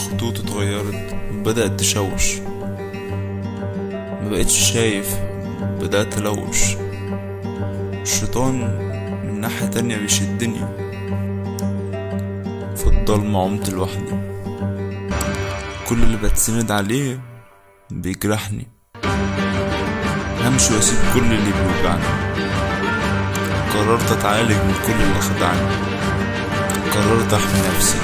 الخطوط اتغيرت بدأت تشوش. مبقتش شايف بدأت ألوش. الشيطان من ناحية تانية بيشدني. في الضلمة عمت لوحدي. كل اللي بتسند عليه بيجرحني. همشي وأسيب كل اللي بيوجعني. قررت أتعالج من كل اللي خدعني قررت أحمي نفسي.